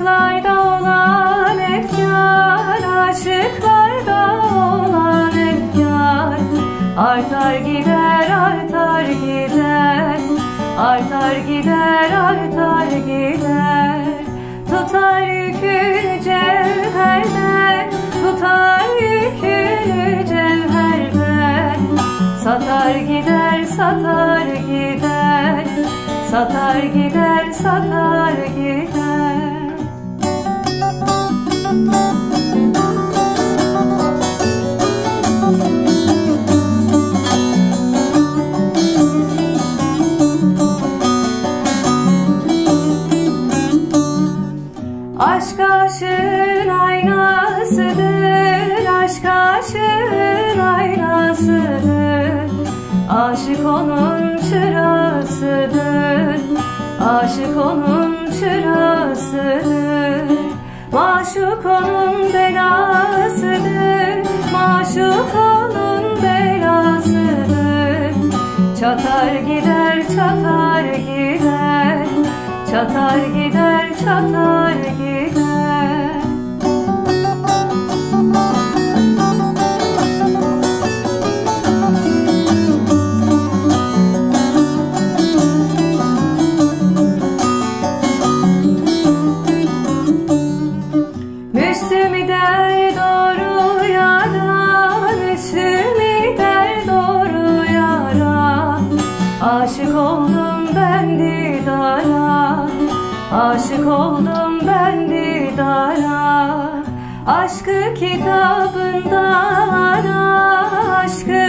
Aşıklarda olan efkar, aşıklarda olan efkar Artar gider, artar gider, artar gider, artar gider. Tutar yükünü cevherden, tutar yükünü cevherden. Satar gider, satar gider, satar gider, satar gider. Aşk aşığın aynasıdır Aşk aşığın aynasıdır. Aşık onun çırasıdır Aşık onun çırasıdır. Maşuk onun belasıdır Maşuk onun belasıdır. Çatar gider, çatar gider Çatar gider, çatar gider Aşık oldum ben didara Aşkı kitabından ara. Aşkı